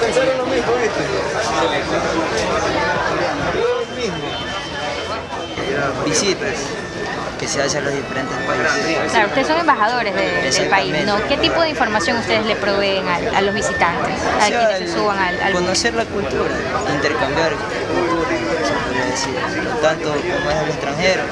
Pensaron lo mismo, ¿viste? Lo mismo. Visitas que se hacen en los diferentes países. Claro, ustedes son embajadores de- del país, ¿no? ¿Qué tipo de información ustedes le proveen al- a, los visitantes, a O sea, quienes se suban al, al conocer la cultura, intercambiar cultura, se podría decir, tanto como es el extranjero.